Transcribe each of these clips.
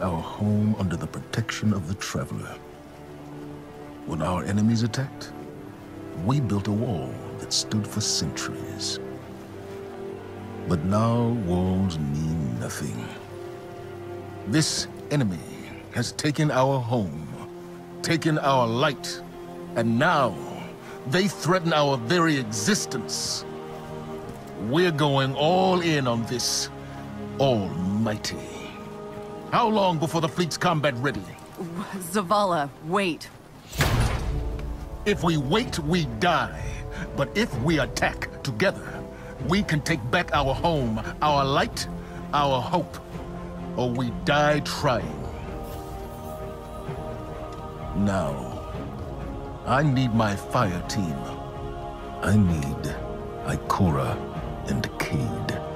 our home under the protection of the Traveler. When our enemies attacked, we built a wall that stood for centuries. But now walls mean nothing. This enemy has taken our home, taken our light, and now they threaten our very existence. We're going all in on this almighty. How long before the fleet's combat ready? Zavala, wait. If we wait, we die. But if we attack together, we can take back our home, our light, our hope. Or we die trying. Now, I need my fire team. I need Ikora and Cayde.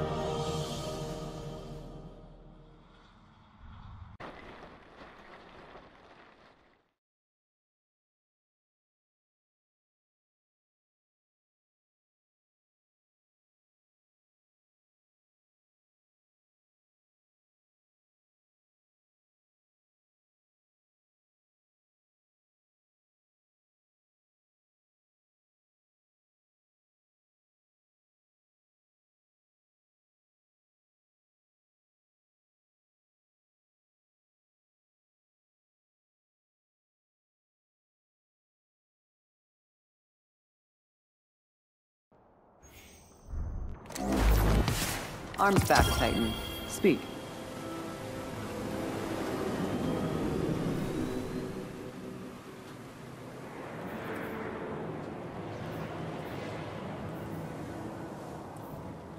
Arms back, Titan. Speak.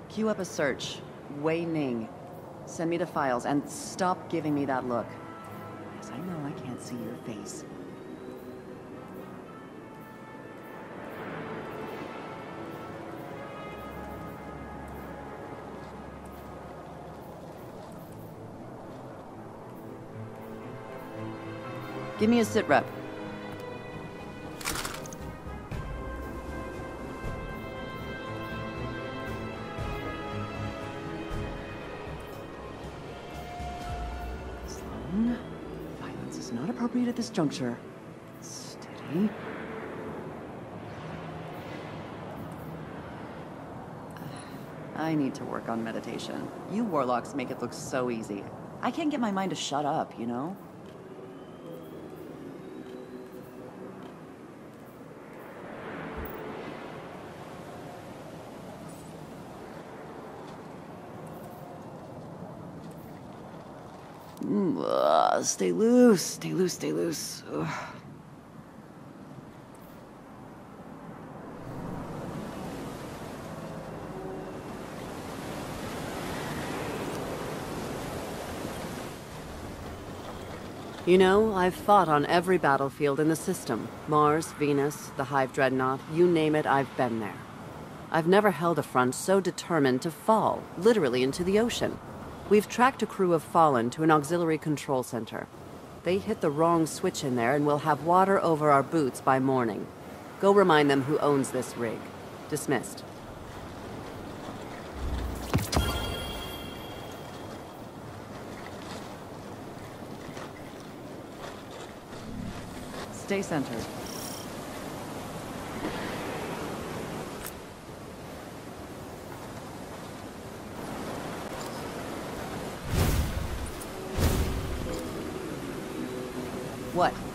Queue up a search. Wei Ning. Send me the files, and stop giving me that look. Because I know I can't see your face. Give me a sit rep. Sloane, violence is not appropriate at this juncture. Steady. I need to work on meditation. You warlocks make it look so easy. I can't get my mind to shut up, you know? Ugh, stay loose, stay loose, stay loose. Ugh. You know, I've fought on every battlefield in the system. Mars, Venus, the Hive Dreadnought, you name it, I've been there. I've never held a front so determined to fall, literally into the ocean. We've tracked a crew of Fallen to an auxiliary control center. They hit the wrong switch in there and we'll have water over our boots by morning. Go remind them who owns this rig. Dismissed. Stay centered. What?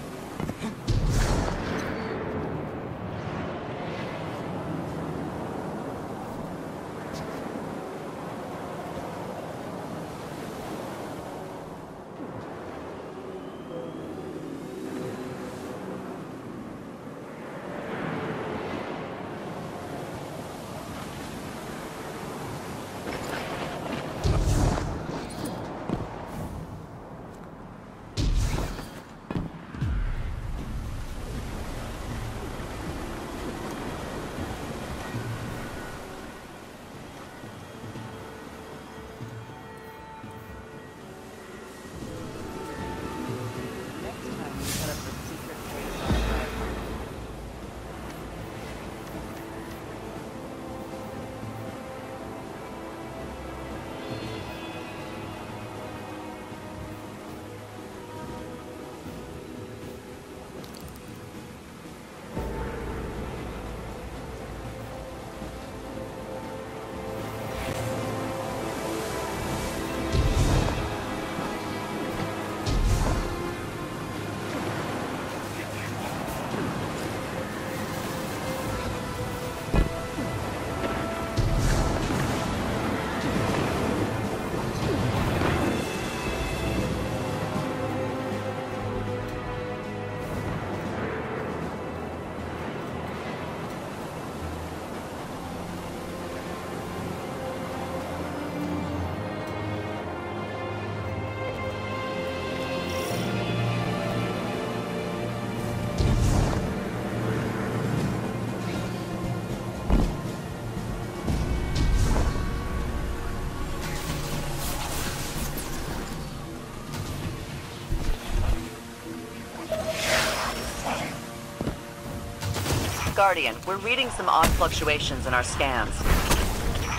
Guardian, we're reading some odd fluctuations in our scans.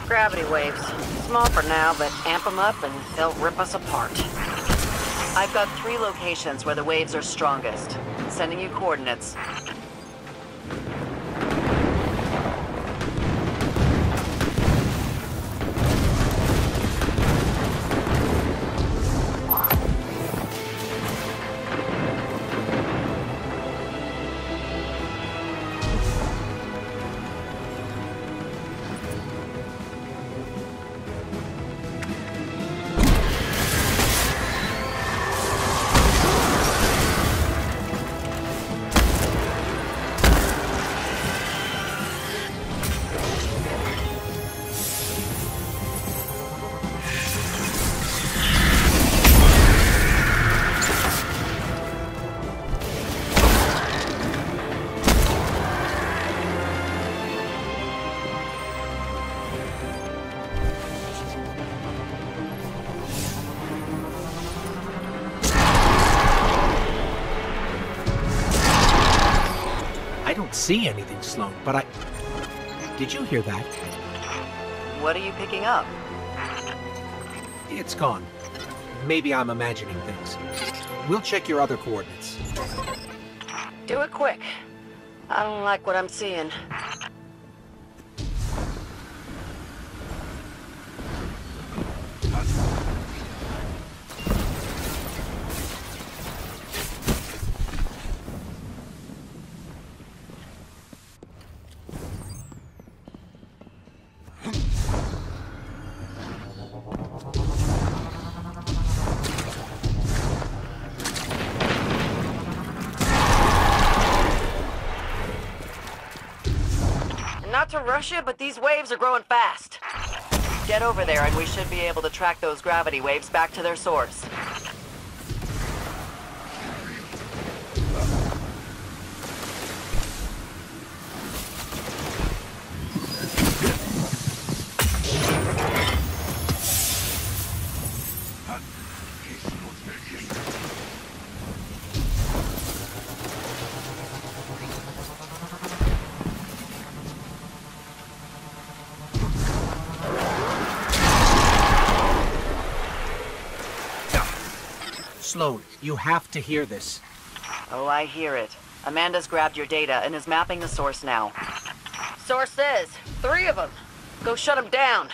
Gravity waves. Small for now, but amp them up and they'll rip us apart. I've got three locations where the waves are strongest. Sending you coordinates. See anything, Sloane, but I... Did you hear that? What are you picking up? It's gone. Maybe I'm imagining things. We'll check your other coordinates. Do it quick. I don't like what I'm seeing. But these waves are growing fast. Get over there and we should be able to track those gravity waves back to their source. Sloane, you have to hear this. Oh, I hear it. Amanda's grabbed your data and is mapping the source now. Source says, three of them. Go shut them down.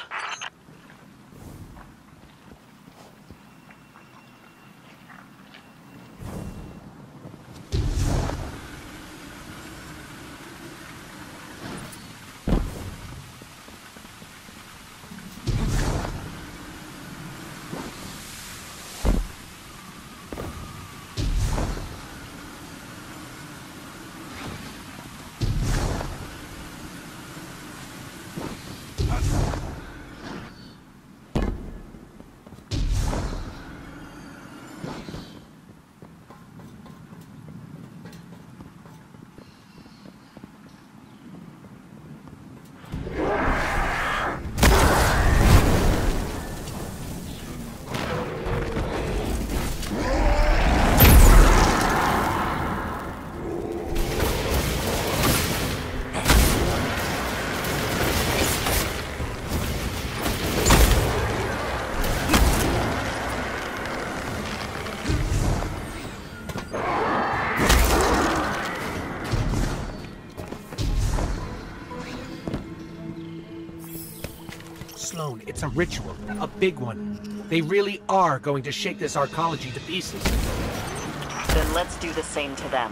It's a ritual. A big one. They really are going to shake this arcology to pieces. Then let's do the same to them.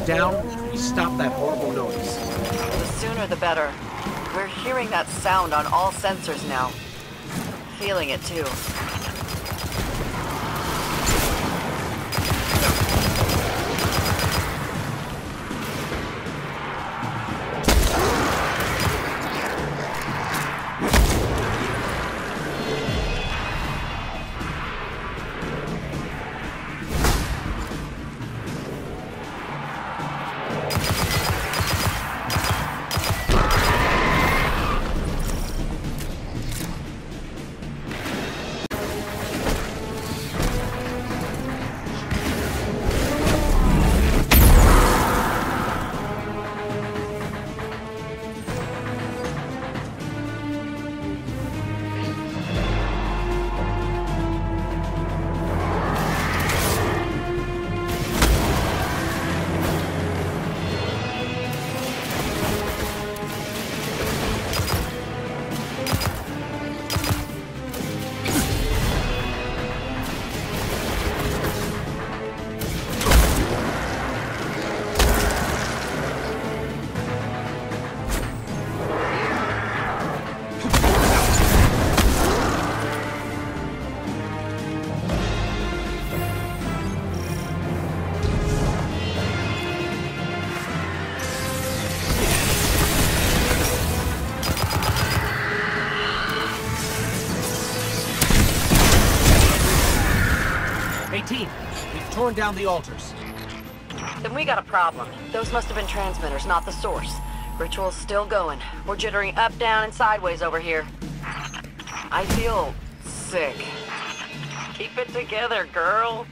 Down, we stop that horrible noise. The sooner the better. We're hearing that sound on all sensors now. Feeling it too. Torn down the altars. Then we got a problem. Those must have been transmitters, not the source. Ritual's still going. We're jittering up, down, and sideways over here. I feel... sick. Keep it together, girl.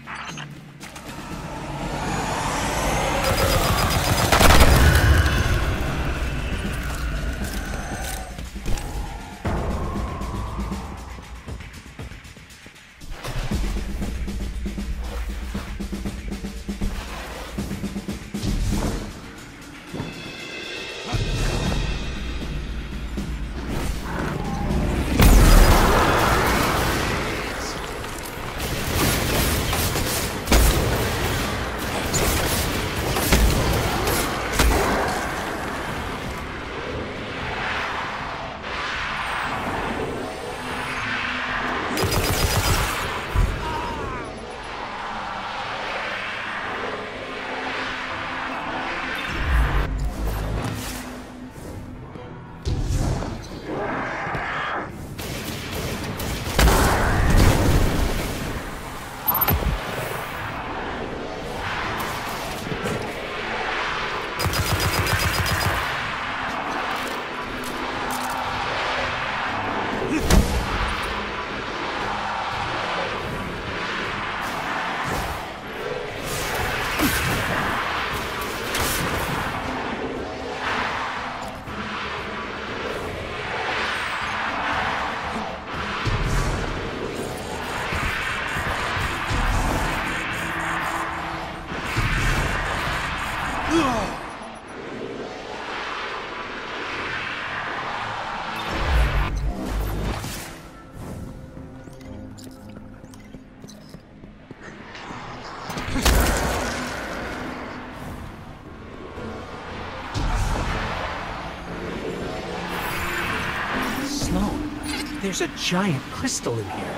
There's a giant crystal in here.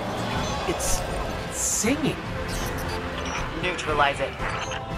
It's singing. Neutralize it.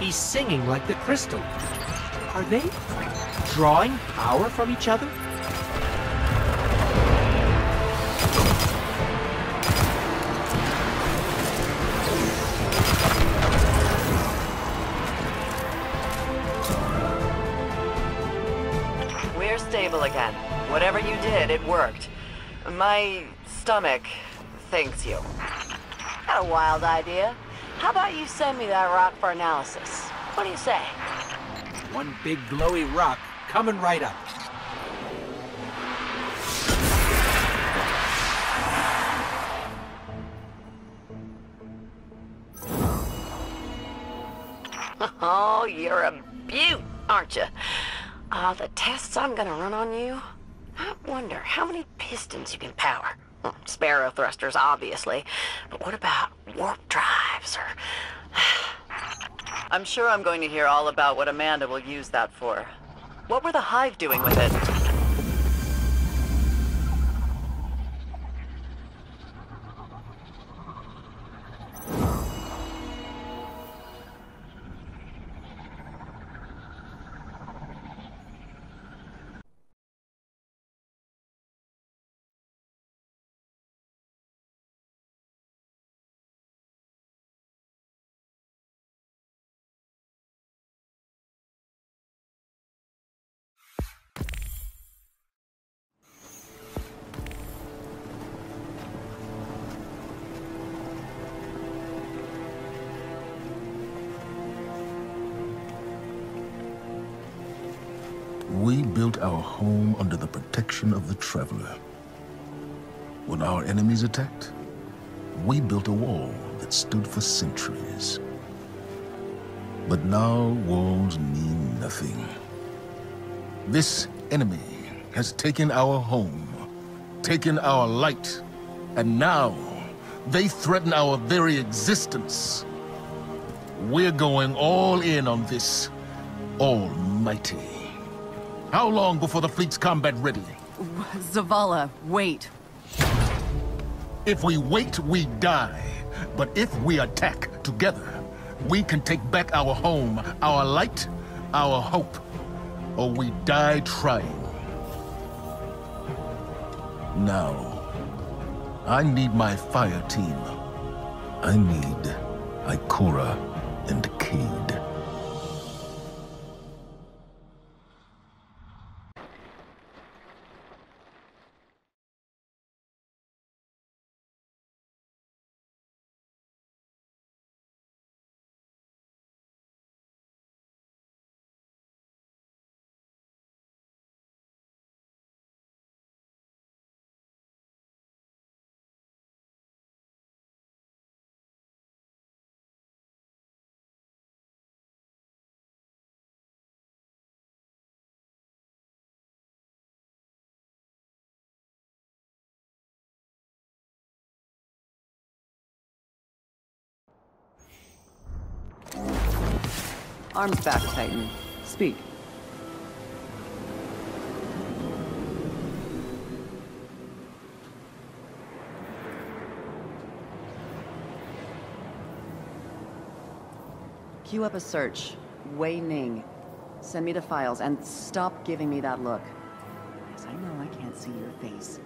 He's singing like the crystal. Are they drawing power from each other? We're stable again. Whatever you did, it worked. My stomach thanks you. Got a wild idea. How about you send me that rock for analysis? What do you say? One big glowy rock coming right up. Oh, you're a beaut, aren't you? Uh, the tests I'm gonna run on you? I wonder how many pistons you can power. Sparrow thrusters, obviously. But what about warp drives or... I'm sure I'm going to hear all about what Amanda will use that for. What were the Hive doing with it? Our home under the protection of the Traveler. When our enemies attacked, we built a wall that stood for centuries. But now walls mean nothing. This enemy has taken our home, taken our light, and now they threaten our very existence. We're going all in on this almighty. How long before the fleet's combat ready? Zavala, wait. If we wait, we die. But if we attack together, we can take back our home, our light, our hope. Or we die trying. Now, I need my fire team. I need Ikora and Cayde. Arms back, Titan. Speak. Queue up a search. Wei Ning. Send me the files and stop giving me that look. Because I know I can't see your face.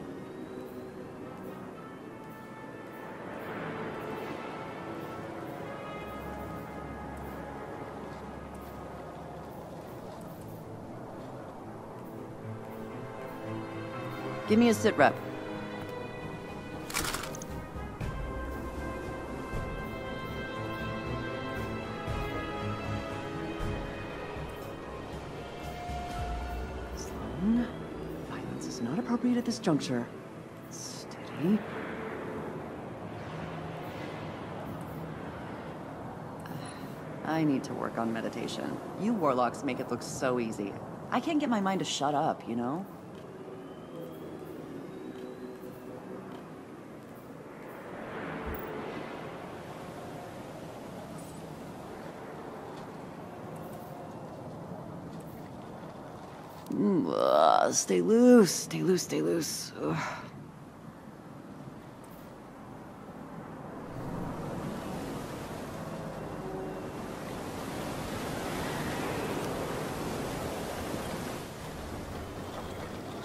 Give me a sit rep. Sloane, violence is not appropriate at this juncture. Steady. I need to work on meditation. You warlocks make it look so easy. I can't get my mind to shut up, you know? Ugh, stay loose, stay loose, stay loose. Ugh.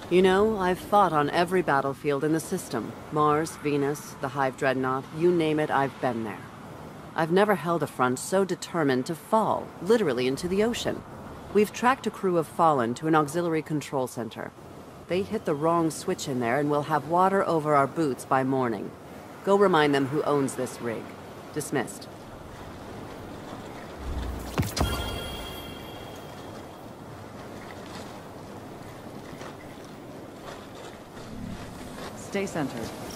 You know, I've fought on every battlefield in the system. Mars, Venus, the Hive Dreadnought, you name it, I've been there. I've never held a front so determined to fall, literally into the ocean. We've tracked a crew of Fallen to an auxiliary control center. They hit the wrong switch in there and we'll have water over our boots by morning. Go remind them who owns this rig. Dismissed. Stay centered.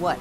What?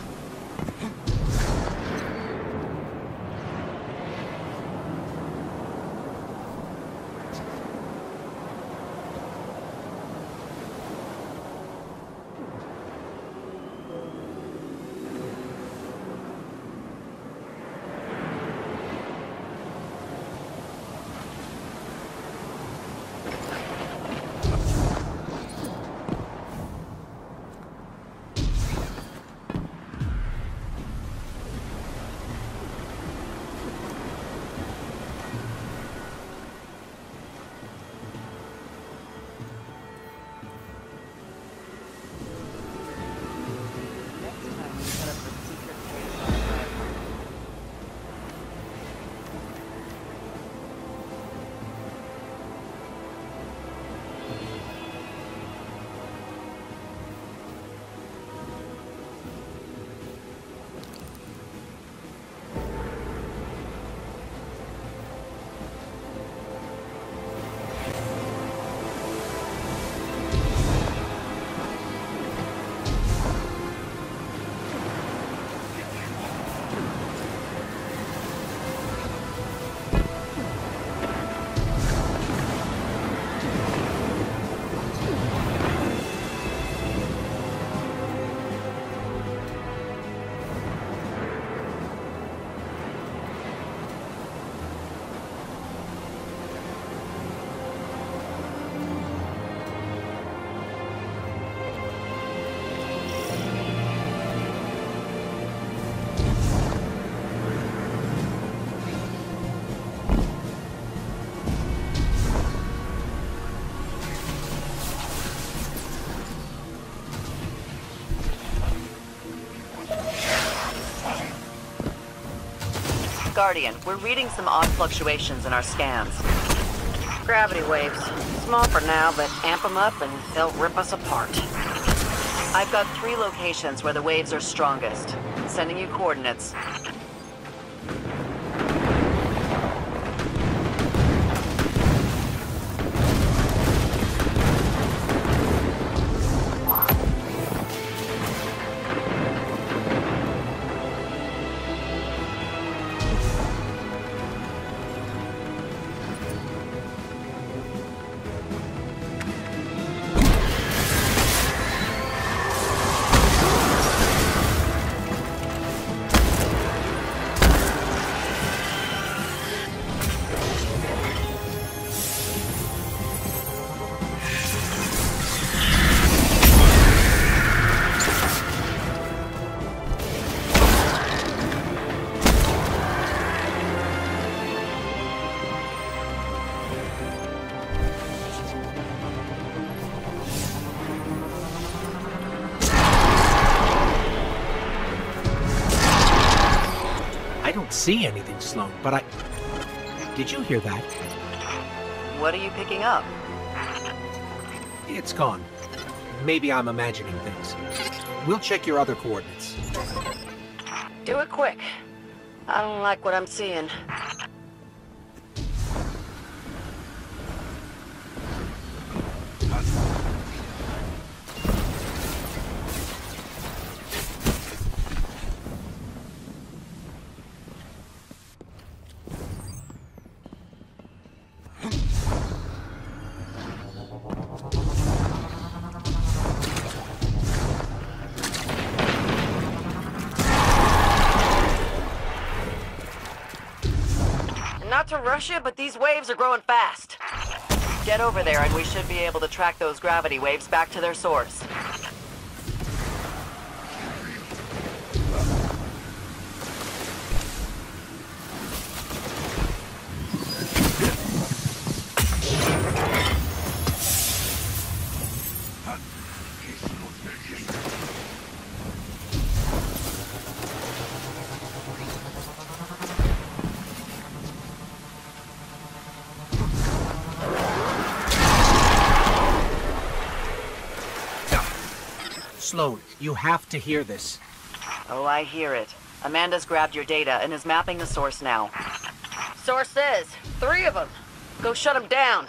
Guardian, we're reading some odd fluctuations in our scans. Gravity waves. Small for now, but amp them up and they'll rip us apart. I've got three locations where the waves are strongest. Sending you coordinates. See anything, Sloane, but I. Did you hear that? What are you picking up? It's gone. Maybe I'm imagining things. We'll check your other coordinates. Do it quick. I don't like what I'm seeing. These waves are growing fast. Get over there and we should be able to track those gravity waves back to their source. Sloane, you have to hear this. Oh, I hear it. Amanda's grabbed your data and is mapping the source now. Source says, three of them. Go shut them down.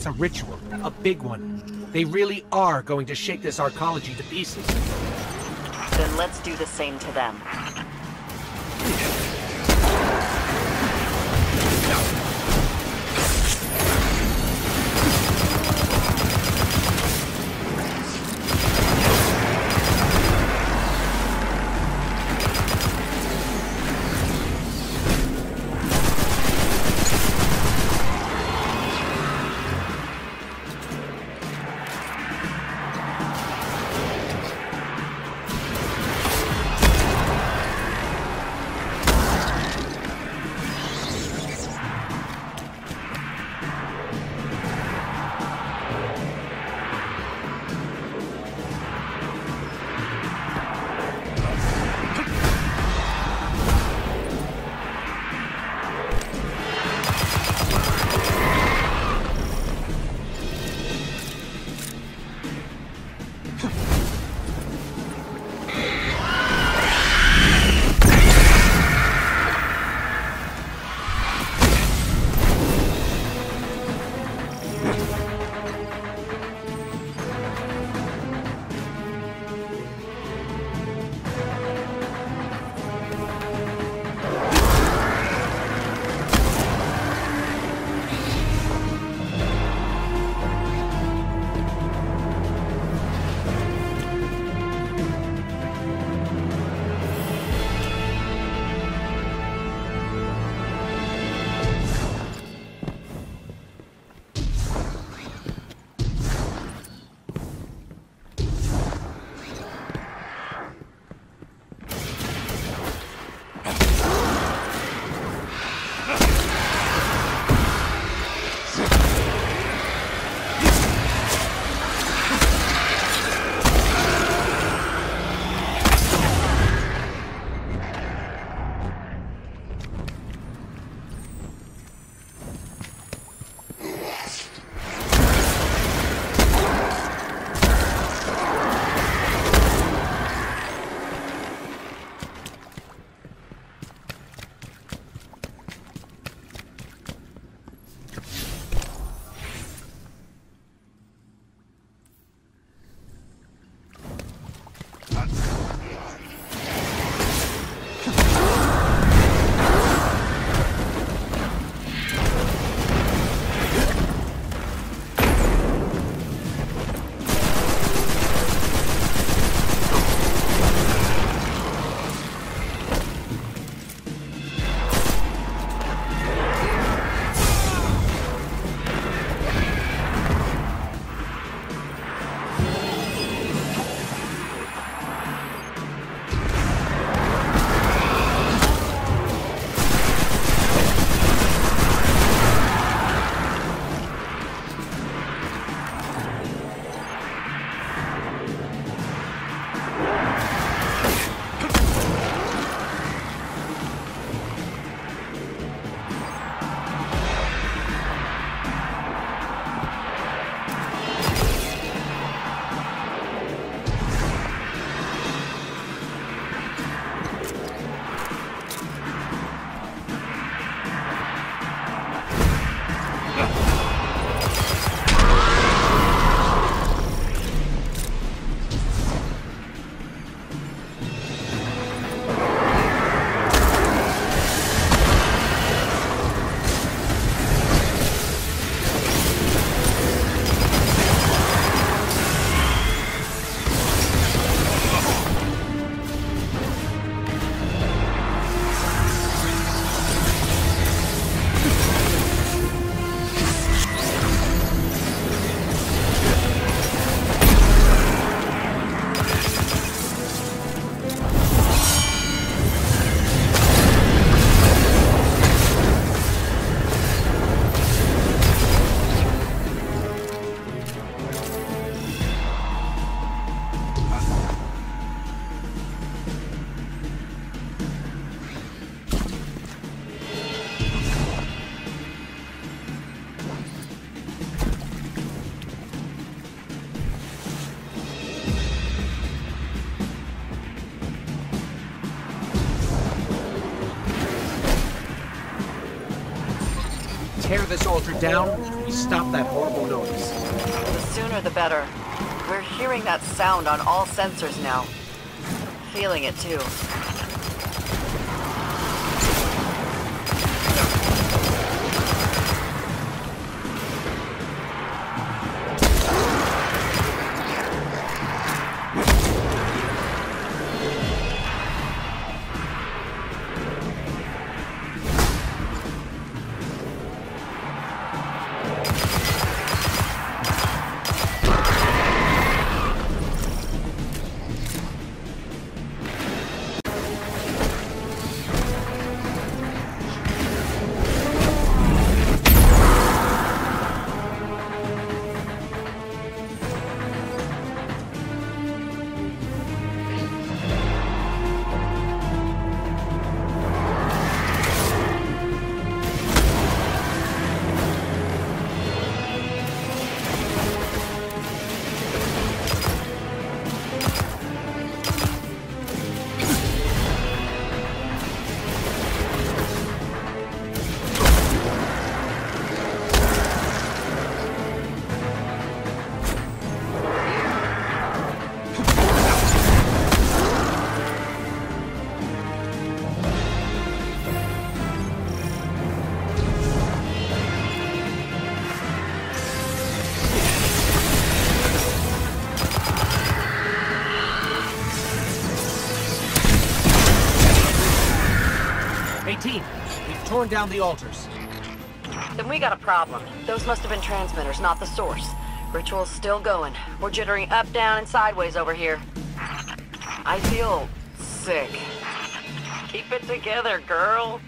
It's a ritual. A big one. They really are going to shake this arcology to pieces. Then let's do the same to them. Altar down, we stop that horrible noise. The sooner the better. We're hearing that sound on all sensors now. Feeling it too. Torn down the altars. Then we got a problem. Those must have been transmitters, not the source. Ritual's still going. We're jittering up, down, and sideways over here. I feel sick. Keep it together, girl.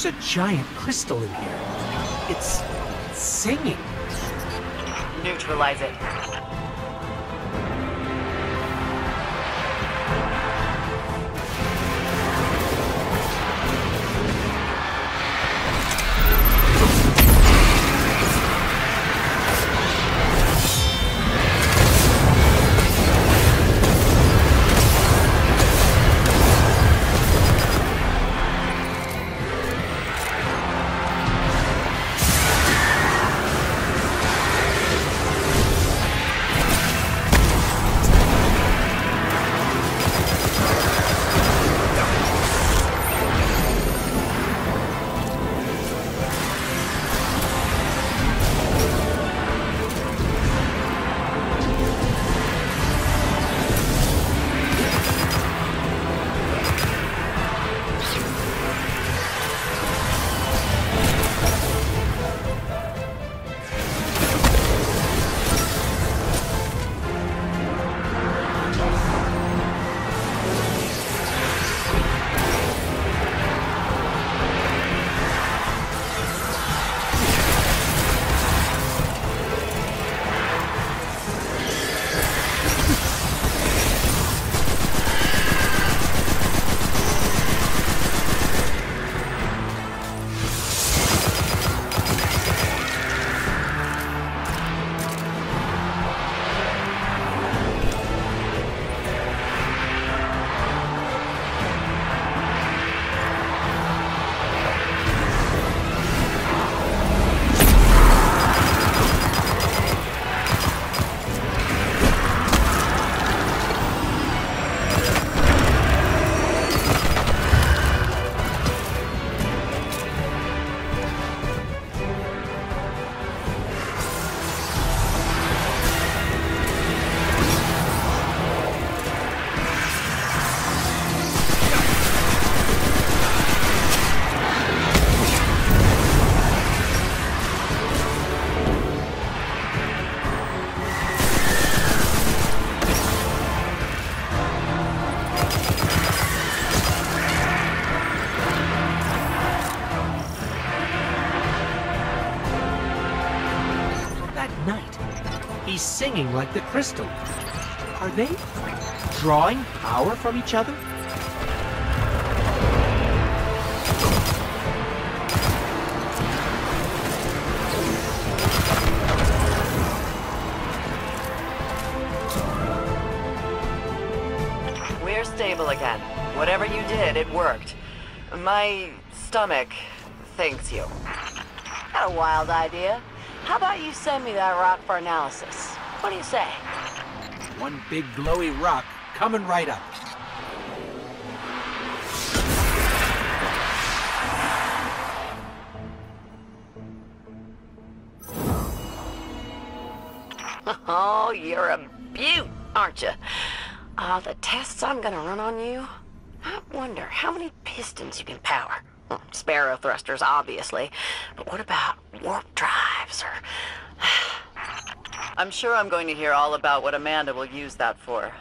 There's a giant crystal in here. It's singing. Neutralize it. He's singing like the crystal. Are they drawing power from each other? We're stable again. Whatever you did, it worked. My stomach thanks you. Got a wild idea. How about you send me that rock for analysis? What do you say? One big glowy rock coming right up. Oh, you're a beaut, aren't you? Uh, the tests I'm gonna run on you? I wonder how many pistons you can power. Sparrow thrusters, obviously. But what about warp drives or... I'm sure I'm going to hear all about what Amanda will use that for.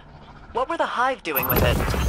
What were the Hive doing with it?